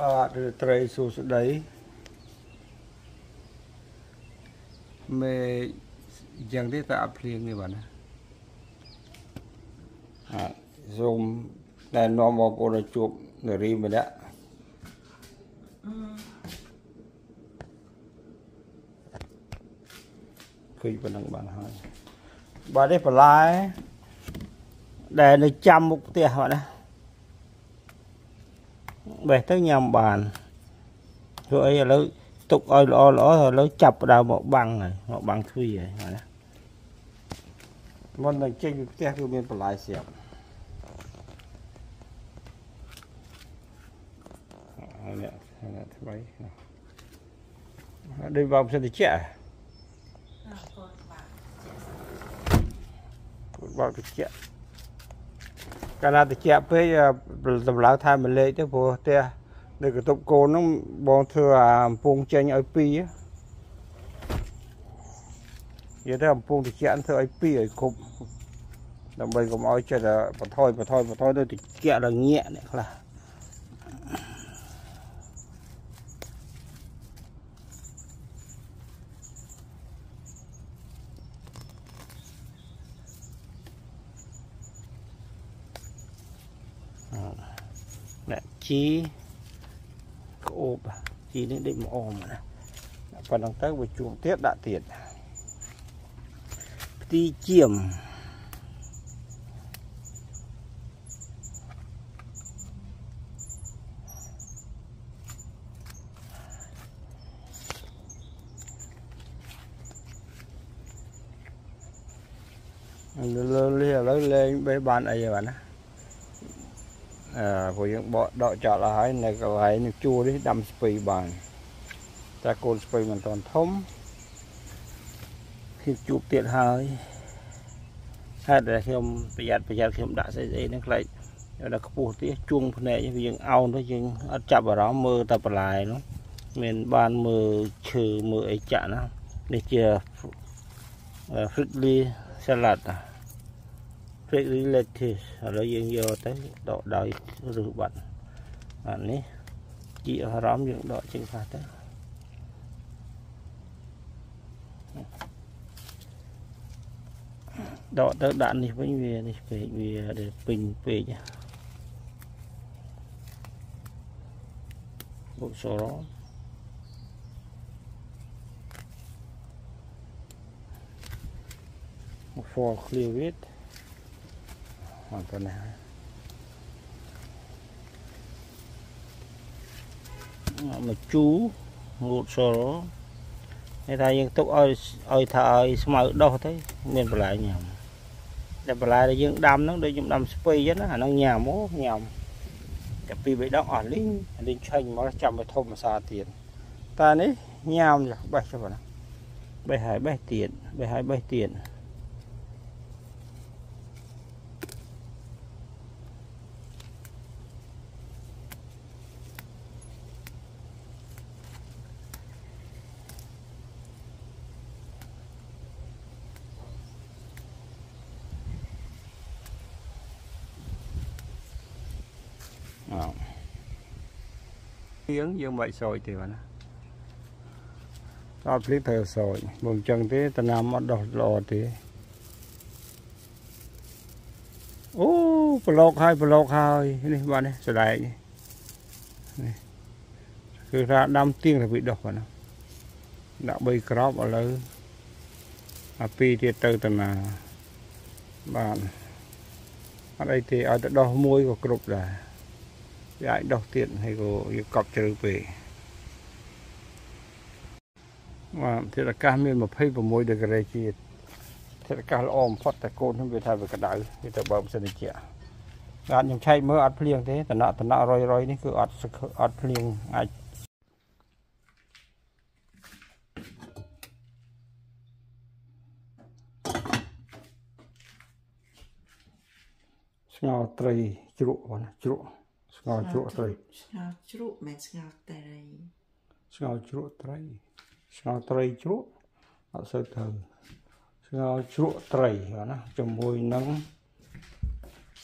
បាទឬត្រីសួស្តីមេយ៉ាងនេះតែអត់ភ្លៀងនេះបាទណាបាទសូមណែនាំបងប្អូនឲ្យជួបនារីម្នាក់ឃើញប៉ុណ្ណឹងបានហើយបាទនេះបន្លែដែលនៅចាំមុខផ្ទះបាទណា បេះទៅញ៉ាំបានព្រោះអីឥឡូវទុកឲ្យល្អល្អឥឡូវចាប់ដើមមកបាំងហើយមកបាំងទ្វីហើយណាមុននឹងចេញពីផ្ទះគឺមានបន្លែស្រាប់ហើយនេះនេះថ្មីដូចបងផ្សេងតិចអ่ะកូនបាក់តិច កាលណាតិចពេកសម្លៅថែមម្លេចទៅព្រោះផ្ទះនៅកន្ទប់កូនហ្នឹងបងធ្វើអាអំពងចេញឲ្យពីរនិយាយទៅអំពងតិចធ្វើឲ្យពីរឲ្យគ្រប់ដើម្បីកុំឲ្យចិត្តបន្ថយបន្ថយបន្ថយទៅតិចដល់ងាកអ្នកខ្លះ ជីក្អូបជីនេះដេកមកអមណាប៉ុណ្ណឹងទៅវាជួងទៀតដាក់ទៀតផ្ទីជាមលើលើឥឡូវលេងបេះបានអីហើយបាទណាអឺ ព្រោះយើងបកដកចោលហើយនៅកន្លែងនេះជួរនេះដាំស្ពៃបានតែកូនស្ពៃមិនទាន់ធំខ្ញុំជួបទៀតហើយហេតុតែខ្ញុំប្រយ័ត្នប្រយ័ត្នខ្ញុំដាក់ស្អីស្អីហ្នឹងខ្លាចដល់ខ្ពស់ទៀតជួងភ្នែកយើងអោនទៅយើងអត់ចាប់អារម្មណ៍មើលតែបន្លែនោះមានបានមើលឈើមើលអីចាក់ណានេះជា Friendly salad ណា Friendly lettuce ឥឡូវយើងយកទៅដកដោយរឹសបាត់អានេះជីអារម្មណ៍យើងដកចេញខ្លះទៅដកទៅដាក់នេះវិញវានេះពេកវាពេញពេកបុកសរ for clear it មកទៅណាមកជូងូតសរនេះថាយើងទុកឲ្យឲ្យថាឲ្យស្មៅដោះទៅមានបន្លែញ៉ាំតែបន្លែដែលយើងដាំហ្នឹងដូចខ្ញុំដាំស្ពៃចឹងណាអាហ្នឹងញ៉ាំអូញ៉ាំតែពីរបីដងអស់លីងលីងឆេញមកចាំទៅធំភាសាទៀតតែនេះញ៉ាំបេះចុះណាបេះហើយបេះទៀតបេះហើយបេះទៀត ទៀងយើងមិនសោយទេបាទណាតើភ្លៀងត្រូវសោយបើមិនចឹងទេតំណាំអត់ដោះល្អទេអូប្លុកហើយប្លុកហើយនេះបាទនេះស្ដែកនេះគឺថាដាំទៀងទៅវាដោះបាទណាដាក់3ក្របឥឡូវអាពីរទៀតទៅតាណាបាទអត់អីទេឲ្យទៅដោះមួយក៏គ្រប់ដែរ វាអាចដុះទៀតហើយក៏វាកប់ជ្រៅពេកបាទធាតុអាកាសមាន26ដឺក្រេជាតិធាតុអាកាសល្អបំផុតតែកូនខ្ញុំវាថាវាក្តៅវាទៅបើកសិនជាបាទខ្ញុំឆែកមើលអត់ភ្លៀងទេតំណក់តំណក់រយរយនេះគឺអត់អត់ភ្លៀងអាចស្ងោត្រីជ្រក់បងជ្រក់ ស្ងោជ្រក់ត្រីស្ងោជ្រក់មិនស្ងោត្រីស្ងោជ្រក់ត្រីស្ងោត្រីជ្រក់អត់សូវទៅស្ងោជ្រក់ត្រីណាជាមួយនឹង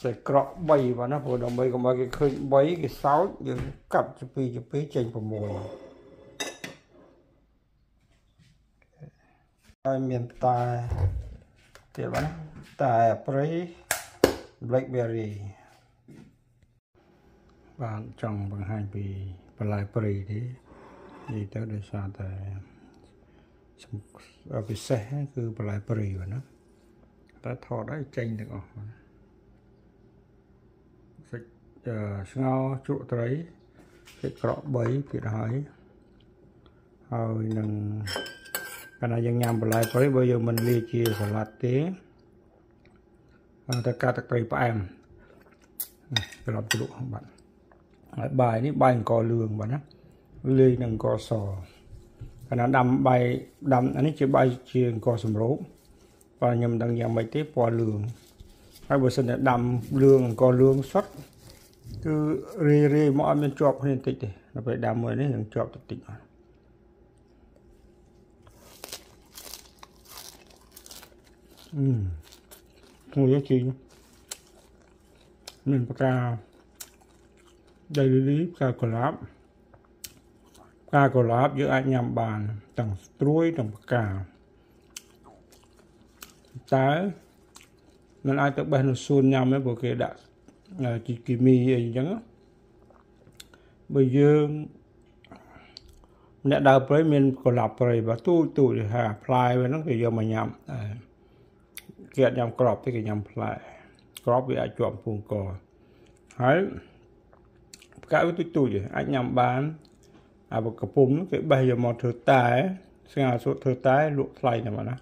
សេក្រក់3បាទណាព្រោះដើម្បីកុំឲ្យគេឃើញ3គេសោចយើងកាត់ពី2ពី2ចេញ6ហើយមានតែទៀតបាទណាតែព្រៃ blackberry បានចង់បង្ហាញពីបន្លែព្រៃទេនិយាយទៅដោយសារតែពិសេសគឺបន្លែព្រៃបាទណាតែថតឲ្យចេញទាំងអស់បាទសាច់ស្ងោជ្រក់ត្រីសាច់ក្រក3ទៀតហើយហើយនឹងកាលណាយើងញ៉ាំបន្លែព្រៃបើយើងមិនលាជាសាឡាត់ទេតែកាត់ទឹកត្រីផ្អែមត្រឡប់ជ្រក់បាទ ហើយបាយនេះបាយអង្គលឿងបាទណាលាយនឹងអង្គសកាលណាដាំបាយដាំអានេះជាបាយជាអង្គសម្រូបបាទខ្ញុំមិនដឹងយ៉ាងម៉េចទេពណ៌លឿងហើយបើសិនតែដាំលឿងអង្គលឿងសុទ្ធគឺរីរីមកឲ្យមានជាប់គ្នាបន្តិចទេដល់ពេលដាំមួយនេះនឹងជាប់តិចតិចបាទអឺមួយជីមានផ្កា ដៃលីផ្កាកុលាបផ្កាកុលាបយើងអាចញ៉ាំបានទាំងស្ត្រួយទាំងផ្កាតើมันអាចទៅបេះនៅសួនញ៉ាំទេព្រោះគេដាក់ជីគីមីអីអញ្ចឹងបើយើងអ្នកដើរព្រៃមានកុលាបព្រៃបាទទូចទូចហាផ្លែវាហ្នឹងគេយកមកញ៉ាំគេអត់ញ៉ាំក្របទេគេញ៉ាំផ្លែក្របវាអាចជាប់ពងកហើយ ផ្កាវាទូចទូចអាចញ៉ាំបានអាបកពុំគេបេះយកមកធ្វើតែស្ងាសុទ្ធធ្វើតែលក់ថ្លៃតែមកណា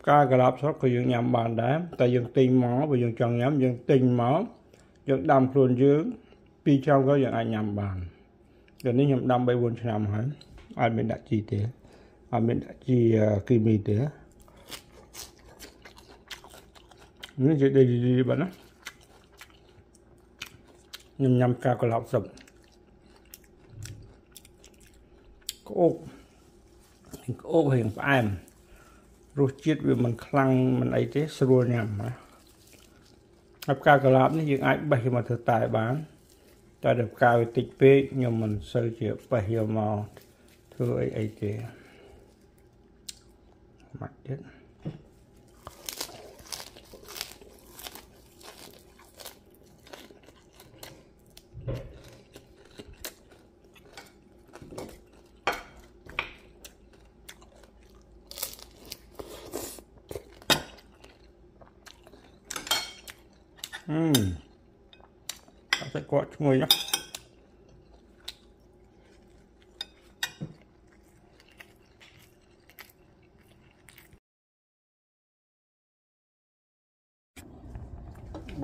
ផ្កាកន្លាប់ស្រុកក៏យើងញ៉ាំបានដែរតែយើងទិញមកបើយើងចង់ញ៉ាំយើងទិញមកយើងដាំខ្លួនយើងពីរឆ្នាំក៏យើងអាចញ៉ាំបានតែនេះខ្ញុំដាំ3 4ឆ្នាំហើយអត់មានដាក់ជីទេអត់មានដាក់ជីគីមីទេនេះជាដេកបាទណា ញ៉ាំញ៉ាំផ្កាកន្លាប់ស្រុកក្អូបក្អូបរៀងផ្អែមរសជាតិវាមិនខ្លាំងមិនអីទេស្រួលញ៉ាំណាហើយផ្កាកន្លាបនេះយើងអាចបេះមកធ្វើតែបានតែដល់ផ្កាវាតិចពេកខ្ញុំមិនសូវជាបេះយកមកធ្វើអីអីទេមកទៀតអឺអត់តែគាត់ ឈ្ងុយណា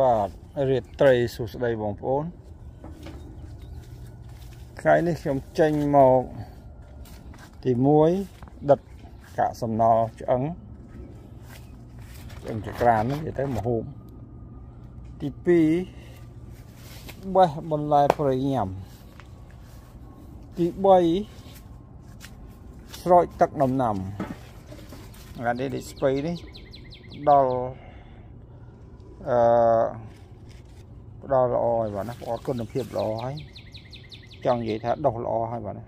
បាទរៀបត្រីសួស្តីបងប្អូនថ្ងៃនេះខ្ញុំចេញមកទី1ដិតកាកសំណល់ឆ្អឹងឆ្អឹងចក្រានហ្នឹងនិយាយទៅមហូបទី2 បេះបន្លែប្រៃញ៉ាំទី3ស្រោចទឹកដំណាំអានេះ display នេះដល់អឺផ្ដល់ល្អហើយបាទណាផ្ដល់គុណភាពល្អហើយចង់និយាយថាដុះល្អហើយបាទណា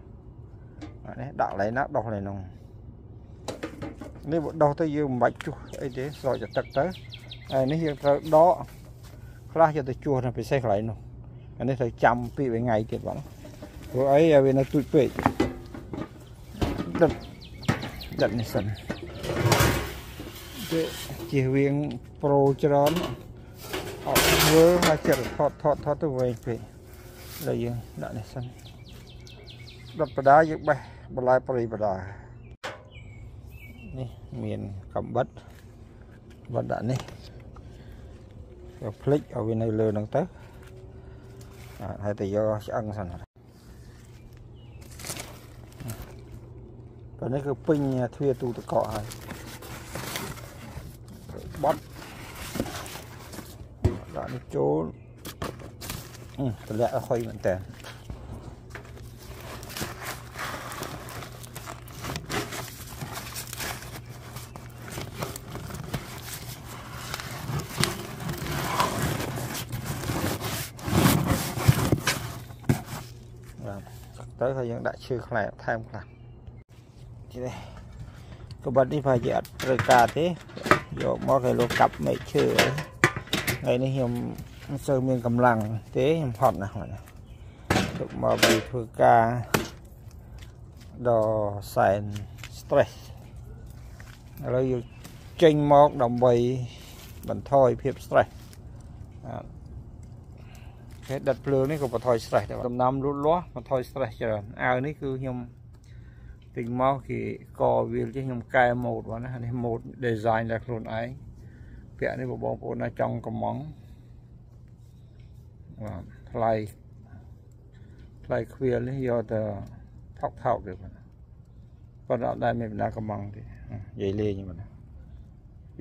អានេះដាក់កន្លែងណាដុះកន្លែងនោះនេះបើដុះទៅយើងមិនបាច់ជុះអីទេស្រោចទឹកទៅហើយនេះយើងត្រូវដកខ្លះយកទៅជួសនៅពិសេសកន្លែងនោះ អានេះត្រូវចាំពីថ្ងៃទៀតបងព្រោះអីវានៅទូចពេកដិតដិតនេះសិនគេជៀសវាងប្រូច្រើនអត់ធ្វើហើយចិត្តថតថតថតទៅវែងពេកដល់យើងដាក់នេះសិនដុតបដាយើងបេះបន្លែប្រីបដានេះមានកំបិតបិទដាក់នេះភ្លេចឲ្យវានៅលើហ្នឹងទៅ ហើយទៅយកឆ្អឹងសិនប៉ុន្តែគឺពេញទ្វាទូទឹកកកហើយបត់ដាក់នេះចូលតម្លាក់ឲ្យហុយមែនតើ ទៅហើយយើងដាក់ឈើខ្លែថែមខ្លះនេះក្បិតនេះប្រហែលជាអត់ត្រូវការទេយកមកគេលោកកាប់មែកឈើថ្ងៃនេះខ្ញុំមិនសូវមានកម្លាំងទេខ្ញុំហត់ណាស់ហ្នឹងទុកមកពីធ្វើការដល់សែន stress ឥឡូវយើងចេញមកដើម្បីបន្ថយភាព stress គេដិតភ្លើងនេះក៏បន្ថយ stress ដែរដំណាំលូតលាស់បន្ថយ stress ច្រើនអាវនេះគឺខ្ញុំទិញមកគេកវាលចេះខ្ញុំកែម៉ូតបងណានេះម៉ូត design ដល់ខ្លួនឯងពាក់នេះបងប្អូនណាចង់កំងបាទថ្លៃថ្លៃខ្វៀលនេះយកទៅថោកថោកទេបងប៉ុន្តែអត់ដែលមានបណ្ដាកំងទេនិយាយលេងបង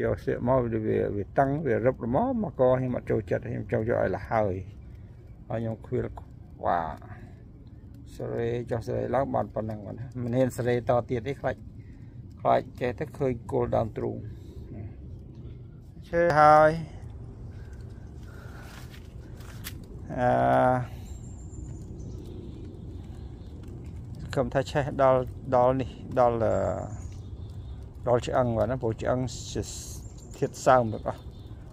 យកស្លៀកមកវាវាតឹងវារឹបល្មមមកកខ្ញុំអត់ចូលចិត្តខ្ញុំចូលយកឲ្យលហើយ ហើយខ្ញុំខ្វៀលវ៉ាសេរីចុះសេរីឡើងបានប៉ុណ្ណឹងបងមិនហ៊ានសេរីតទៀតទេខ្លាចខ្លាចចេះទៅឃើញគោលដើមទ្រូងឈើហើយអឺខ្ញុំថាឆេះដល់ដល់នេះដល់ដល់ឆ្អឹងបាទណាព្រោះឆ្អឹងធាតសើមទាំងអស់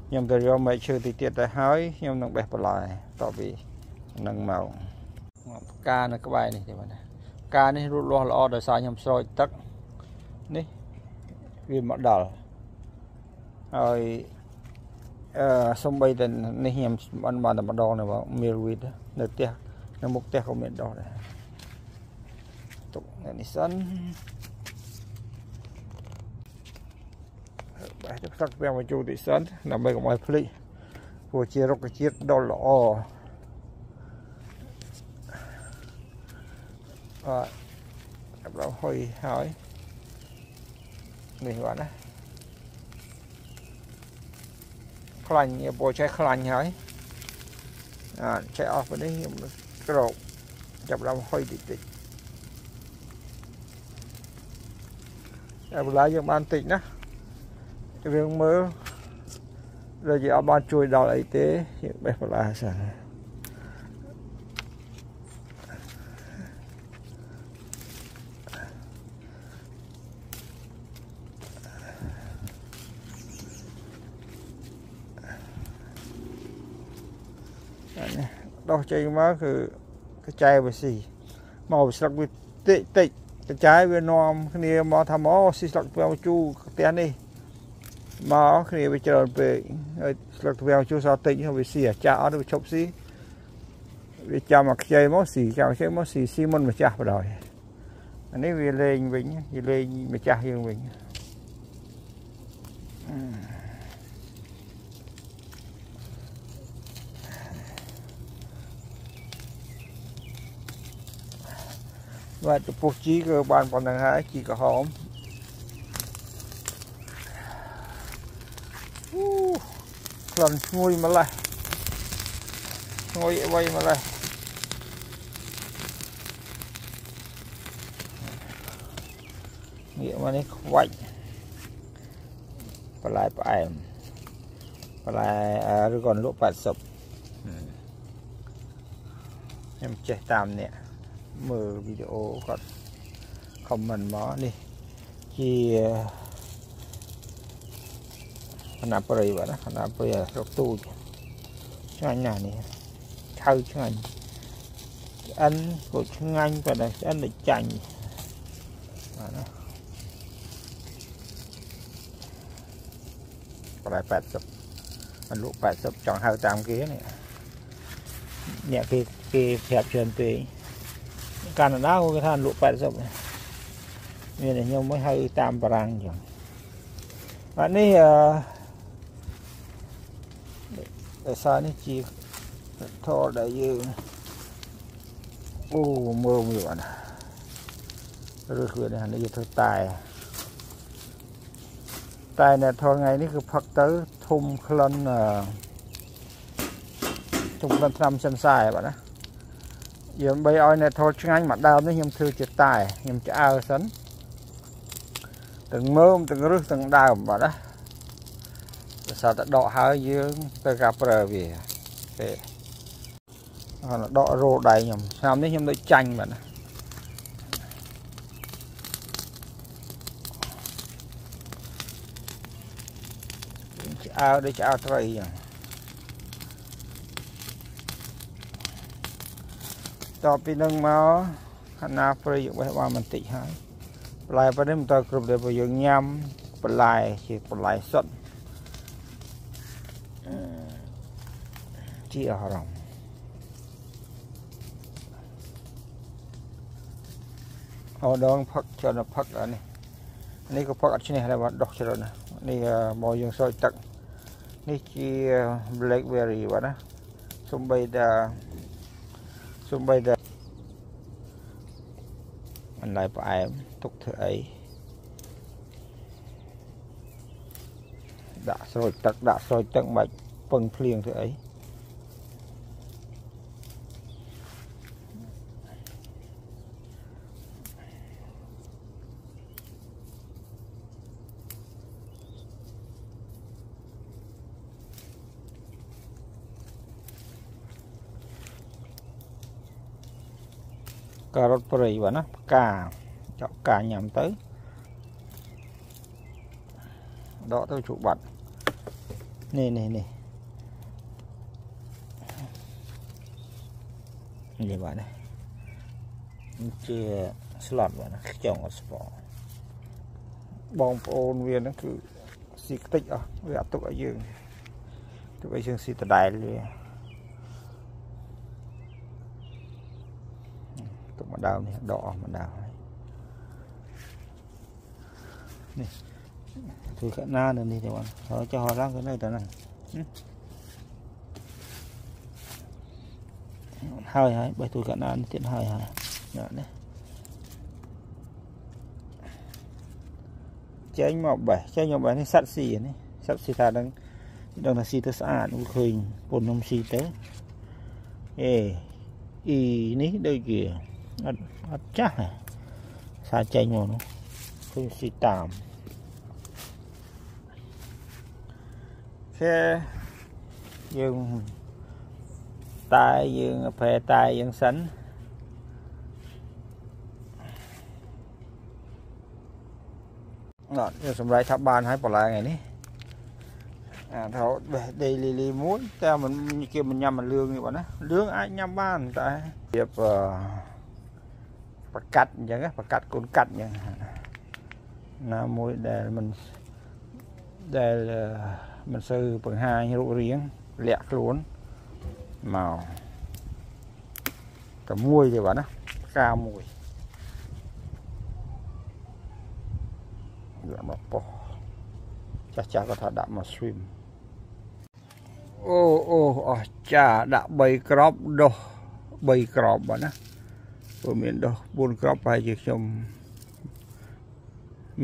ខ្ញុំទៅយកមែកឈើទីទៀតទៅហើយខ្ញុំនឹងបេះបន្លែតពី នឹងមកផ្កានៅក្បែរនេះទេបាទណាផ្កានេះរូតលាស់ល្អដោយសារខ្ញុំស្រោចទឹកនេះវាមកដល់ហើយអឺសំបីតែនេះខ្ញុំបានបានតែម្ដងនៅមីលវីតនៅផ្ទះនៅមុខផ្ទះក៏មានដោះដែរទុកនេះសិនបែរទៅផ្សឹកវាមកចូលទីសិនដើម្បីកុំឲ្យភ្លេចព្រោះជារុក្ខជាតិដ៏ល្អ អត់ដល់ហុយហើយនេះបាទណាខ្លាញ់ពូចេះខ្លាញ់ហើយអត់ចេះអស់ពេលនេះខ្ញុំក្រោកចាប់ដល់ហុយតិចតិចតែបន្លែយើងបានតិចណារឿងមើលដូចជាអត់បានជួយដល់អីទេយើងបេះបន្លែសិន ដោះចេញមកគឺកចែវាស៊ីមកស្លឹកវាតិចតិចកចែវានាំគ្នាមកថាមកស៊ីស្លឹកទ្វាំជូផ្ទះនេះមកគ្នាវាច្រើនពេកហើយស្លឹកទ្វាំជូសតិចវាស៊ីអាចាស់អត់វាឈប់ស៊ីវាចាំមកខ្ចីមកស៊ីចាំខ្ចីមកស៊ីស៊ីមុនម្ចាស់បដ ாய் អានេះវាលេងវិញវាលេងម្ចាស់យើងវិញ បាទចំពោះជីគឺបានប៉ុណ្ណឹងហើយជីក្រហមអូក្លិនឈ្ងុយម្លេះឈ្ងុយអីម្លេះងាកមកនេះខ្វាច់បន្លែផ្អែមបន្លែឬក៏លក់80ខ្ញុំចេះតាមនេះ មើលវីដេអូគាត់ខមមិនមកនេះជាខណៈព្រៃបាទណាខណៈព្រៃរកទូចឆ្ងាញ់ណាស់នេះឆៅឆ្ងាញ់ឆ្អិនក៏ឆ្ងាញ់ប៉ុន្តែឆ្អិនដូចចាញ់បាទណាប្រហែល80មិនលក់80ចង់ហៅតាមគេនេះអ្នកគេគេប្រាប់ច្រើនពេក កាណាដាគេថាលក់80មានតែខ្ញុំមិនហៅតាមបារាំងចឹងបាទនេះអឺដោយសារនេះជាធរដែលយើងអូមើលមើលណាឬគឺនេះនេះធ្វើតែតែអ្នកធរថ្ងៃនេះគឺផឹកទៅធុំក្លិនអឺធុំក្លិនឆ្នាំសិនសាយបាទណា យើងបីឲ្យអ្នកថតឆ្ងាញ់មកដើមនេះខ្ញុំធ្វើជាតែខ្ញុំឆ្អើសិនទាំងមើមទាំងរឹសទាំងដើមបាទណាបើសិនតែដកហើយយើងទៅការប្រើវាទេអត់ដករោដៃខ្ញុំឆ្នាំនេះខ្ញុំដូចចាញ់បាទណាឆ្អើដូចឆ្អើត្រីអញ្ចឹង តពីនឹងមកខណាព្រៃយើងបេះបានបន្តិចហើយបន្លែប៉ុណ្នេះមិនតើគ្រប់ដែលយើងញ៉ាំបន្លែជាបន្លែសុទ្ធជាអារម្មណ៍អូដងផឹកច្រើនផឹកអានេះនេះក៏ផឹកអត់ឈ្នះដែរបាទដុសច្រើនណាស់នេះមកយើងស្រោចទឹកនេះជា blackberry បាទណាសំបីតា សំបីតាបន្លែផ្អែមទុកធ្វើអីដាក់ស្រោចទឹកដាក់ស្រោចទឹកមិនបាច់ពឹងភ្លៀងធ្វើអី ការ៉ុតព្រៃបាទណាផ្កាចောက်កាញ៉ាំទៅដកទៅជ្រុបាត់នេះនេះនេះនេះបាទណាជាស្លុតបាទណាខ្ចង់អត់ស្ពបងប្អូនវាហ្នឹងគឺស៊ីខ្ទេចអស់វាអត់ទុកឲ្យយើងទុកឲ្យយើងស៊ីដដែលវា មកដើមនេះដកអស់មកដើមហើយនេះគឺខាងណានៅនេះទេបងហើយចោះឡើងគឺនៅតែហ្នឹងហើយហើយបេះទួយខាងណានេះទៀតហើយហើយនេះចេញមកបេះចេញមកបេះនេះសັດស៊ីនេះសັດស៊ីថាដឹងដឹងថាស៊ីទៅស្អាតឃើញពុនខ្ញុំស៊ីទៅអេអ៊ីនេះដូចជា អត់អត់ចាស់សាចេញមកនោះឃើញស៊ីតាមគេយើងតែយើងប្រែតែយើងសិនអត់យើងសម្រេចថាបានហើយបន្លែថ្ងៃនេះអាថោបេះដេលីលីមួយតែមិនគេមិនញ៉ាំមិនលឿងទេបងណាលឿងអាចញ៉ាំបានតែវា ប្រកាត់អញ្ចឹងប្រកាត់កូនកាត់អញ្ចឹងណាមួយដែលមិនដែលមិនសូវបង្ហាញរូបរាងលាក់ខ្លួនមកតែមួយទេបាទណាផ្កាមួយដាក់មកប៉ុចាស់ចាស់ក៏ថាដាក់មក swim អូអូអស់ចាដាក់3ក្របដុស3ក្របបាទណា ព្រោះមានដុស4ក្របប្រហែលជាខ្ញុំ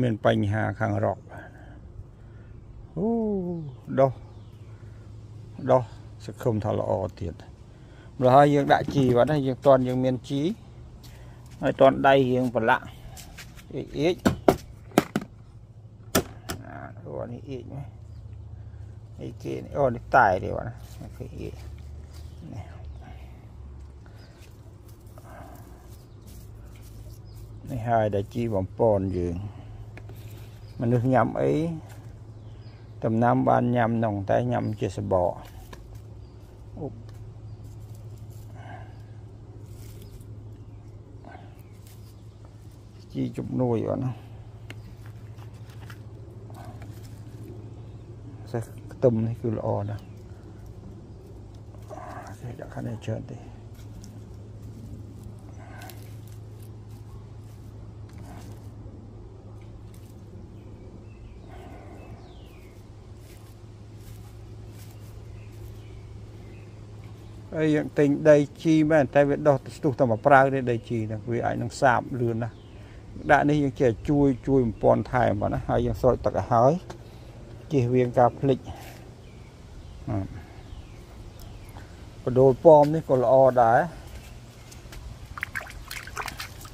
មានបញ្ហាខាងរកអូដោះដោះសង្ឃឹមថាល្អទៀតម្ល៉េះហើយយើងដាក់ជីបាទណាយើងតន់យើងមានជីហើយតន់ដៃរៀងប្រឡាក់អៀកអៀកអូនេះអៀកនេះអីគេអូនេះតែទេបាទណាគេអៀកនេះ នេះហើយដែលជីបំពន់យើង មនុស្សញ៉ាំអីដំណាំបានញ៉ាំនងតែញ៉ាំជាសបកជីជំនួយអត់ណាសេះខ្ទឹមនេះគឺល្អណាស់គេដាក់ខាងនេះច្រើនទេ ហើយយើងទិញដីជីមែនតែវាដុះស្ទុះតែមកប្រើទេដីជីហ្នឹងវាអាចនឹងសាបលឿនណាស់ដាក់នេះយើងចេះជួយជួយបំពន់ថែមបាទណាហើយយើងស្រោចទឹកឲ្យហើយជៀសវាងការភ្លេចបដូលប៉មនេះក៏ល្អដែរ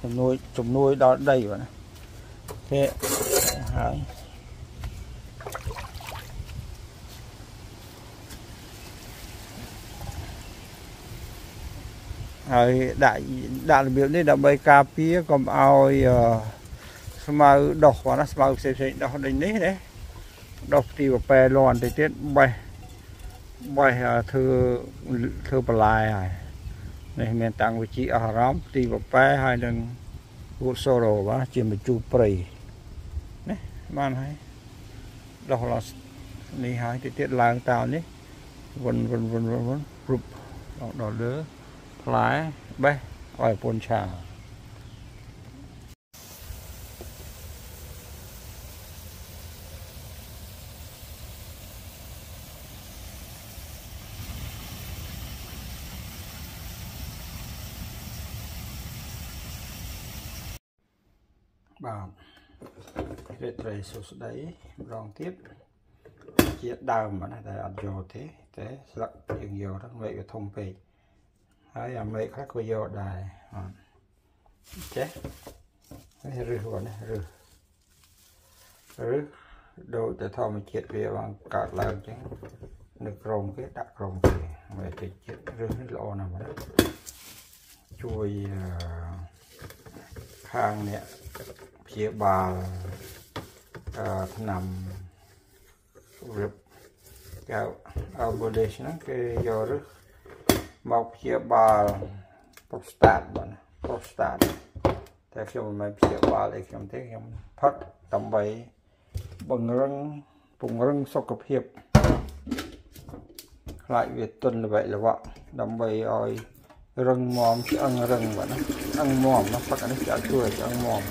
ជំនួយជំនួយដល់ដីបាទណាគេហើយ ហើយដាក់ដាក់របៀបនេះដើម្បីការពារកុំឲ្យស្មៅដុះគាត់ណាស្មៅផ្សេងផ្សេងដុះដូចនេះណាដុសទីប៉ែលាន់តិចទៀតបេះបេះធ្វើធ្វើបន្លែហើយនេះមានតាំងវិជីអស់អារម្មណ៍ទីប៉ែហើយនឹងវូតសូរ៉ូបាទជាមជូរព្រៃនេះបានហើយដុសឡនេះហើយតិចទៀតឡើងតោនេះវិនវិនវិនវិនរុបដល់លើ ផ្លែបេះឲ្យពុនឆាបាទរីកត្រីសួស្តីម្ដងទៀតជាដើមណាតែអ ហើយអាមែកខ្លះក៏យកដែរអត់ចេះនេះរឹសហ្នឹងរឹសរឹសដូចតែធម្មជាតិវាបានកើតឡើងចឹងនៅក្រោមគេដាក់ក្រោមគេមែកជាតិរឹសនេះល្អណាស់បាទជួយខាងអ្នកព្យាបាលថ្នាំរៀបកៅ Albodesh ហ្នឹងគេយករឹស មកព្យាបាល prostate បាទ prostate តែខ្ញុំមិនមែនព្យាបាលអីខ្ញុំទេខ្ញុំផឹកដើម្បីបង្រឹងពង្រឹងសុខភាពខ្លាចវាទន់ល្វែកល្វក់ដើម្បីឲ្យរឹងមាំឆ្អឹងរឹងបាទណាឆ្អឹងមាំណាផឹកនេះចាក់ជួយឆ្អឹងមាំ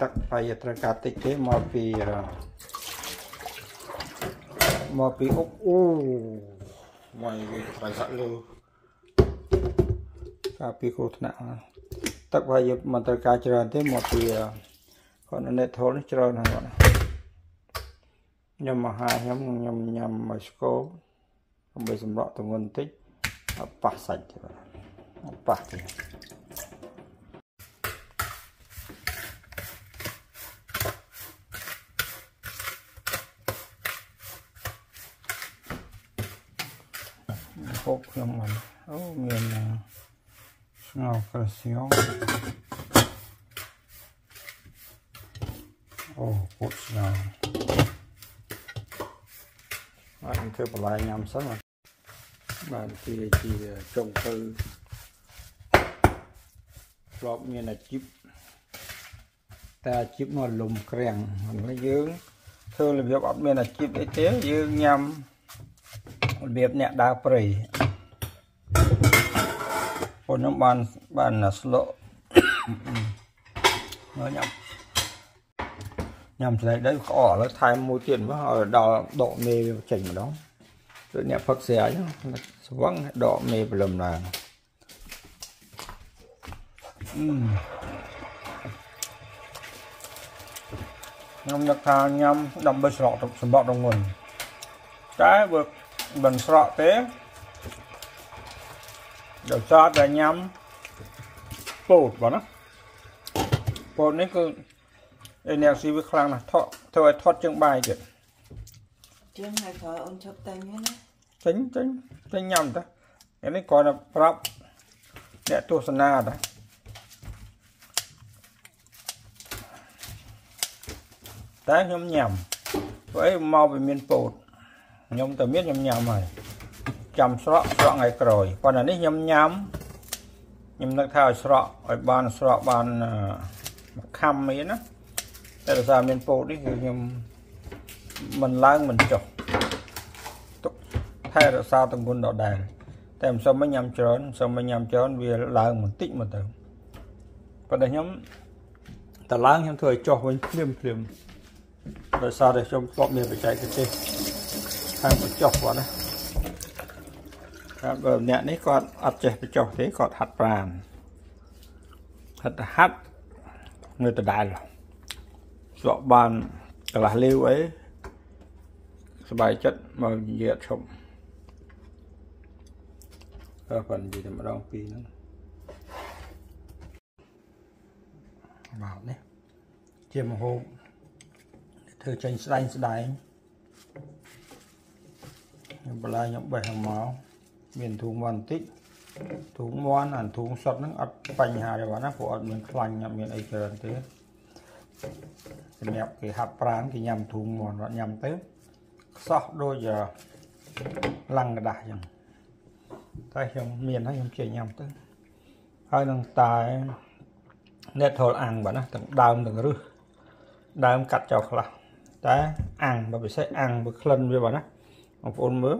ទឹកបាយត្រូវការតិចទេមកពី មកពីអុកអូមកវាត្រូវសាក់លើការពីគ្រោះថ្នាក់ទឹកបាយមិនត្រូវការច្រើនទេមកពីគាត់នៅ net hole នេះច្រើនហើយគាត់ខ្ញុំមកហាខ្ញុំខ្ញុំញ៉ាំមួយស្គោដើម្បីសម្រក់ទងន់បន្តិចប៉ះសាច់ទេប៉ះទេហូបខ្ញុំមិនអូមាន ស្ងោក្រសៀងអូពុតស្ងោបាទខ្ញុំធ្វើបន្លែញ៉ាំសិនបាទជាជាចុងទៅធ្លាប់មានអាជីពតែអាជីពម កលំក្រាំងហើយយើងធ្វើរបៀបអត់មានអាជីពអីទេយើងញ៉ាំរបៀបអ្នកដើរព្រៃពួកខ្ញុំបានបានស្លក់មកញ៉ាំញ៉ាំស្លេកដីក្អកឥឡូវថែមមួយទៀតមកឲ្យដល់ ដកមេវាចេញម្ដងដូចអ្នកផឹកស្រាអញ្ចឹងស្វឹងដកមេព្រលឹមឡើងខ្ញុំនឹកថាញ៉ាំដើម្បីស្រកសម្បករងន់តែបើមិនស្រក់ទេដោយសារតែញ៉ាំពោតបងណាពោតនេះគឺអេនែកស៊ីវាខ្លាំងណាស់ថក់ធ្វើឲ្យថត់ជាងបាយទៀតជាងហើយក្រោយអូនឈប់តែញណាចេញចេញចេញញ៉ាំតាអានេះគាត់ប្រាប់អ្នកទស្សនាតាតែខ្ញុំញ៉ាំព្រោះអីមកវាមានពោតខ្ញុំតែមានខ្ញុំញ៉ាំហើយ ចាំស្រក់ស្រក់ថ្ងៃក្រោយប៉ុន្តែនេះខ្ញុំញ៉ាំខ្ញុំនឹកថាឲ្យស្រក់ឲ្យបានស្រក់បានខំមានណាតែដោយសារមានពោតនេះគឺខ្ញុំមិនឡើងមិនចុះទុកថែរក្សាទម្ងន់ដដែលតែមិនសុំមិនញ៉ាំច្រើនសុំមិនញ៉ាំច្រើនវាឡើងបន្តិចមកទៅប៉ុន្តែខ្ញុំតឡើងខ្ញុំធ្វើឲ្យចុះវិញភ្លាមភ្លាមដោយសារតែខ្ញុំធ្លាប់មានបច្ចេកទេសខាងបញ្ចុះគាត់ណា គាត់បើអ្នកនេះគាត់អត់ចេះបញ្ចុះទេគាត់ហាត់ប្រាណហាត់ហាត់នៅដដែលស្រកបានកន្លះលាវអីសบายចិត្តមកនិយាយឈប់អើប៉ុន្តែនិយាយតែម្ដងពីរហ្នឹងមកនេះជាមហូបធ្វើចេញស្ដែងស្ដែងខ្ញុំបន្លែខ្ញុំបេះមក មានធូងមកបន្តិចធូងមន់អាធូងសុតហ្នឹងអត់បញ្ហាទេបាទណាព្រោះអត់មានខ្លាញ់អត់មានអីច្រើនទេ សម្រាប់គេហាត់ប្រាណគេញ៉ាំធូងមាន់គាត់ញ៉ាំទៅខ្សោះដូចឡាំងกระดาษអញ្ចឹងតែខ្ញុំមានហើយខ្ញុំជិះញ៉ាំទៅហើយនឹងតែអ្នកថលអាំងបាទណាទាំងដើមទាំងរឹសដើមកាត់ចោលខ្លះតែអាំងបើពិសេសអាំងបើក្លិនវាបាទណាបងប្អូនមើល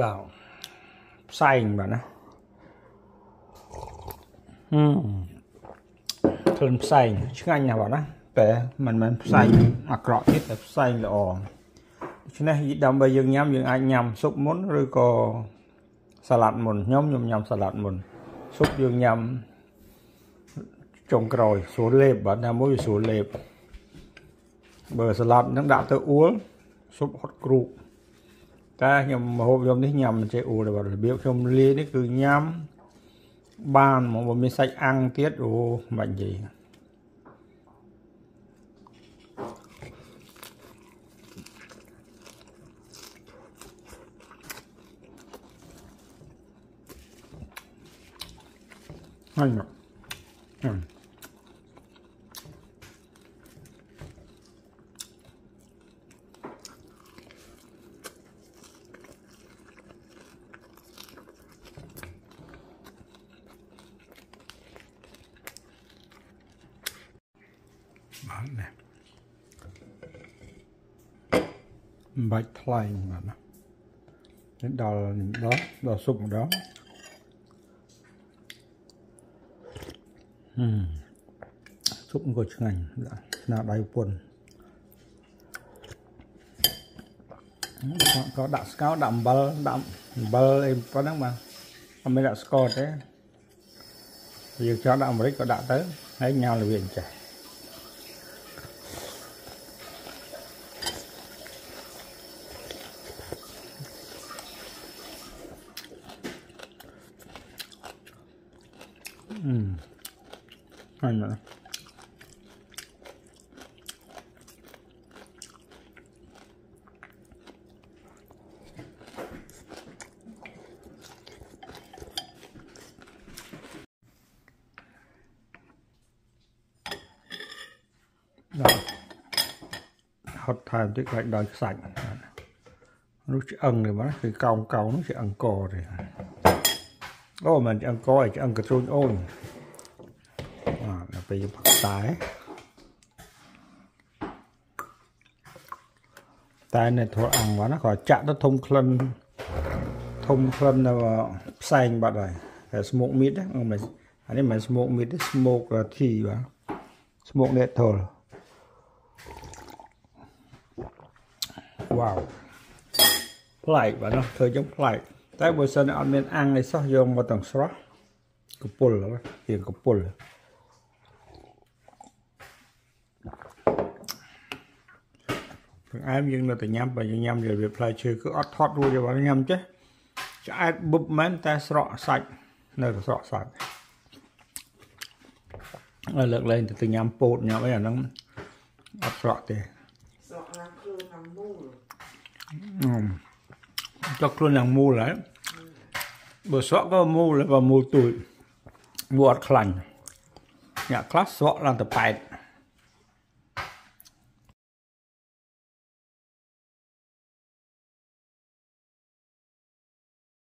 បាទផ្សែងបាទណាហឹមក្លិនផ្សែងឆ្ងាញ់ណាស់បាទណាតែមិនមែនផ្សែងអាក្រក់ទេតែផ្សែងល្អដូច្នេះដើម្បីយើងញ៉ាំយើងអាចញ៉ាំស៊ុបមុនឬក៏សាឡាត់មុនខ្ញុំខ្ញុំញ៉ាំសាឡាត់មុនស៊ុបយើងញ៉ាំចុងក្រោយស្រួលលេបបាទណាមួយស្រួលលេបបើសាឡាត់ហ្នឹងដាក់ទៅអួលស៊ុបហត់គ្រូក ការខ្ញុំហូបខ្ញុំនេះញ៉ាំមិនចេះអួតទេបាទរបៀបខ្ញុំលាយនេះគឺញ៉ាំបានមកបើមានសាច់អាំងទៀតអូមិននិយាយហ្នឹងហ្នឹង មិនបាច់ថ្លៃបាទណាដល់ដល់ដល់ស៊ុបម្ដងស៊ុបក៏ឆ្ងាញ់ស្នាដៃពុនក៏ដាក់ស្កោដាក់អំបិលដាក់អំបិលអីប៉ុណ្ណឹងបាទអត់មានដាក់ស្ករទេយើងចង់ដាក់អាមេរិកក៏ដាក់ទៅហើយញ៉ាំល្វាអញ្ចេះអឺ ហើយណាដល់ហត់ថែមតិចបាច់ដល់ខ្សាច់នោះឆ្អឹងទេបាទគឺកោងកោង ពេលយើងផឹកតែតែនៅធ្វើអាំងបាទណាគាត់ចាក់ទៅធំក្លិនធំក្លិននៅផ្សែងបាត់ហើយតែ smoke meat ហ្នឹងមិនអានេះមិន smoke meat ទេ smoke tea បាទ smoke natural វ៉ាវប្លែកបាទនោះធ្វើចឹងប្លែកតែបើសិនអត់មានអាំងអីសោះយកមកទាំងស្រស់កពុលជាកពុលបង្អែមយើងនៅតែញ៉ាំបើយើងញ៉ាំរបៀបផ្លែឈើគឺអត់ថត់រួចទេបាទញ៉ាំចេះឆ្អែតបឹបមែនតែស្រក់សាច់នៅតែស្រក់សាច់ហើយលើកលែងទៅញ៉ាំពោតញ៉ាំអីអាហ្នឹងអត់ស្រក់ទេស្រក់ឡើងខ្លួនឡើងមូលចុកខ្លួនយ៉ាងមូលហើយបើស្រក់ក៏មូលបើមូលទូចមូលអត់ខ្លាញ់អ្នកខ្លះស្រក់ឡើងទៅប៉ែត